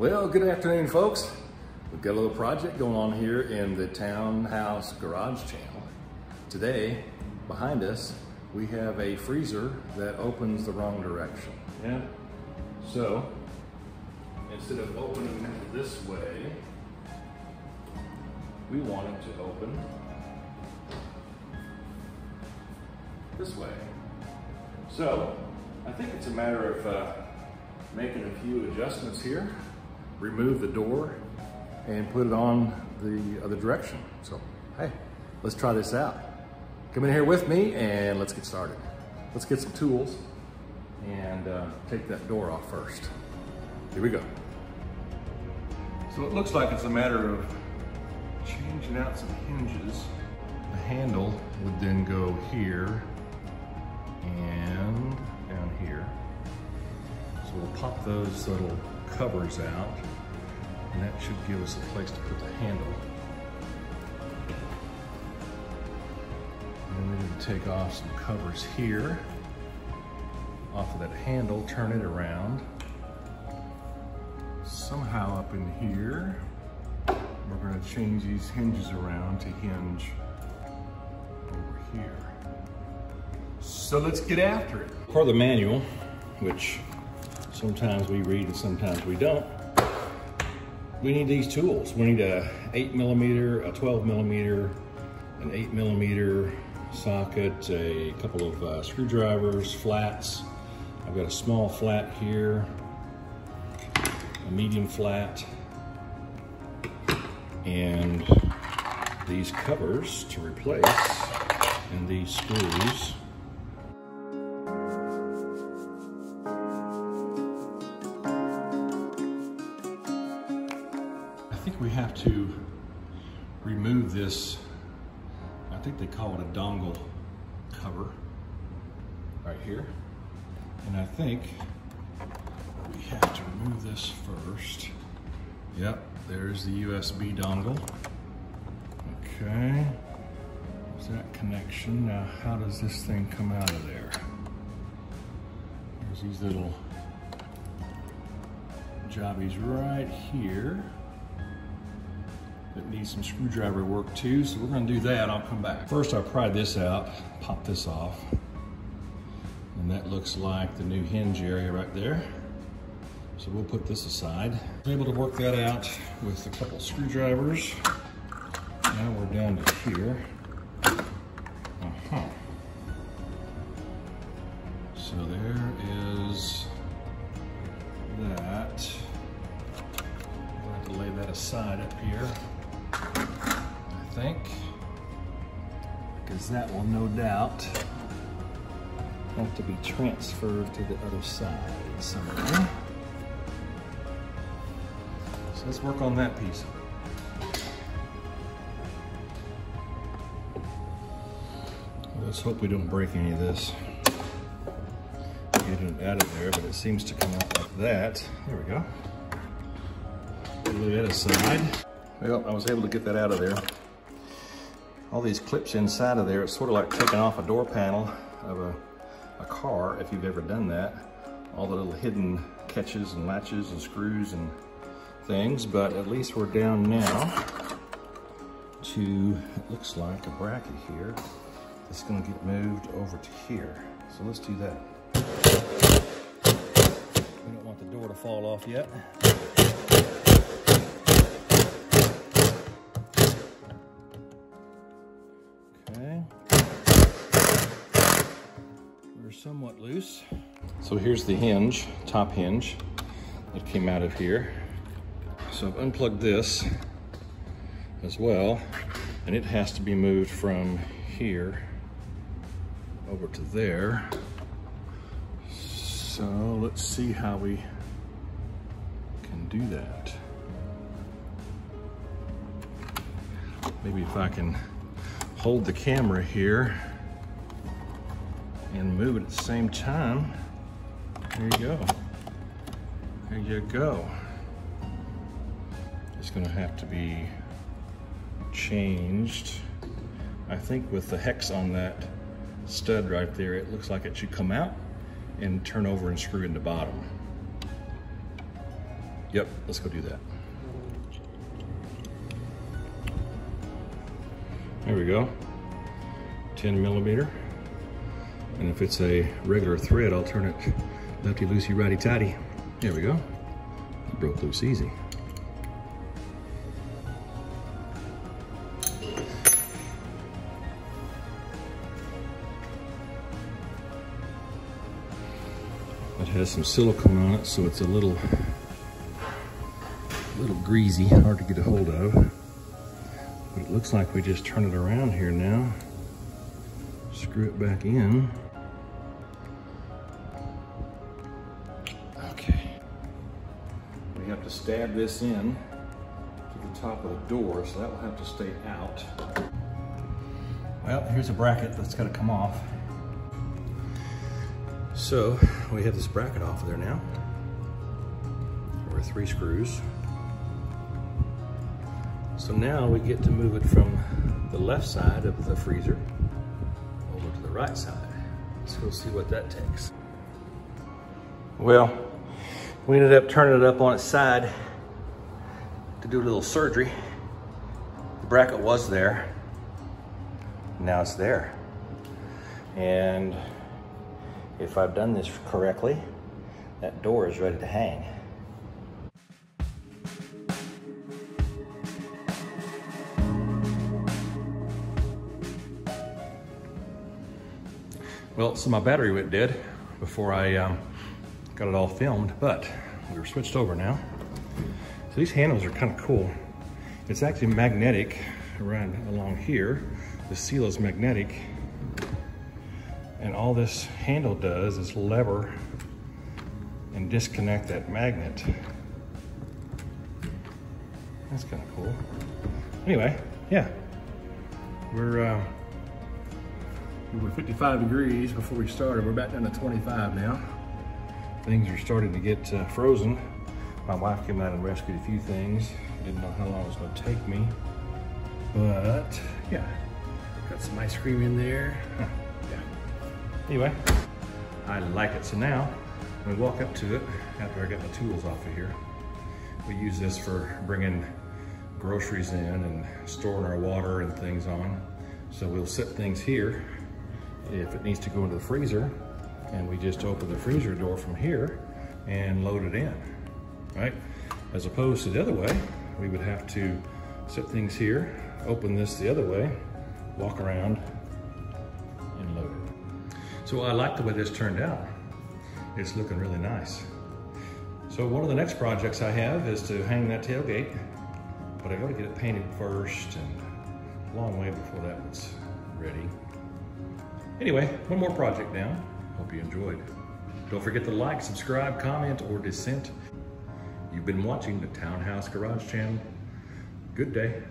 Well, good afternoon, folks. We've got a little project going on here in the Townhouse Garage Channel. Today, behind us, we have a freezer that opens the wrong direction. Yeah. So, instead of opening this way, we want it to open this way. So, I think it's a matter of uh, making a few adjustments here, remove the door, and put it on the other direction. So, hey, let's try this out. Come in here with me and let's get started. Let's get some tools and uh, take that door off first. Here we go. So it looks like it's a matter of changing out some hinges. The handle would then go here and down here. So we'll pop those little covers out and that should give us a place to put the handle. And we need to take off some covers here off of that handle, turn it around. Somehow up in here, we're gonna change these hinges around to hinge over here. So let's get after it. For the manual, which sometimes we read and sometimes we don't, we need these tools. We need a eight millimeter, a 12 millimeter, an eight millimeter socket, a couple of uh, screwdrivers, flats. I've got a small flat here, a medium flat, and these covers to replace, and these screws. This, I think they call it a dongle cover right here. And I think we have to remove this first. Yep, there's the USB dongle. Okay, there's that connection. Now, how does this thing come out of there? There's these little jobbies right here that needs some screwdriver work too. So we're gonna do that, I'll come back. First I'll pry this out, pop this off. And that looks like the new hinge area right there. So we'll put this aside. I'm able to work that out with a couple screwdrivers. Now we're down to here. That will no doubt have to be transferred to the other side somewhere. So let's work on that piece. Let's hope we don't break any of this. Get it out of there, but it seems to come out like that. There we go. Lay that aside. Well, I was able to get that out of there. All these clips inside of there, it's sort of like taking off a door panel of a, a car, if you've ever done that. All the little hidden catches and latches and screws and things, but at least we're down now to, it looks like a bracket here. That's gonna get moved over to here. So let's do that. We don't want the door to fall off yet. Somewhat loose. So here's the hinge, top hinge that came out of here. So I've unplugged this as well, and it has to be moved from here over to there. So let's see how we can do that. Maybe if I can hold the camera here and move it at the same time. There you go. There you go. It's gonna have to be changed. I think with the hex on that stud right there, it looks like it should come out and turn over and screw in the bottom. Yep, let's go do that. There we go. 10 millimeter. And if it's a regular thread, I'll turn it lefty loosey righty tighty. There we go. Broke loose easy. It has some silicone on it, so it's a little, little greasy, hard to get a hold of. But it looks like we just turn it around here now. Screw it back in. Have to stab this in to the top of the door, so that will have to stay out. Well, here's a bracket that's got to come off. So we have this bracket off of there now. Or three screws. So now we get to move it from the left side of the freezer over to the right side. Let's go see what that takes. Well, we ended up turning it up on its side to do a little surgery. The bracket was there. Now it's there. And if I've done this correctly, that door is ready to hang. Well, so my battery went dead before I um, got it all filmed, but we're switched over now. So these handles are kind of cool. It's actually magnetic around along here. The seal is magnetic and all this handle does is lever and disconnect that magnet. That's kind of cool. Anyway, yeah. We're, uh, we were 55 degrees before we started. We're back down to 25 now. Things are starting to get uh, frozen. My wife came out and rescued a few things. Didn't know how long it was gonna take me. But yeah, got some ice cream in there. Yeah. Anyway, I like it. So now, when we walk up to it, after I get my tools off of here, we use this for bringing groceries in and storing our water and things on. So we'll set things here if it needs to go into the freezer and we just open the freezer door from here and load it in, right? As opposed to the other way, we would have to set things here, open this the other way, walk around and load it. So I like the way this turned out. It's looking really nice. So one of the next projects I have is to hang that tailgate, but I gotta get it painted first and a long way before that's ready. Anyway, one more project down. Hope you enjoyed. Don't forget to like, subscribe, comment, or dissent. You've been watching the Townhouse Garage channel. Good day.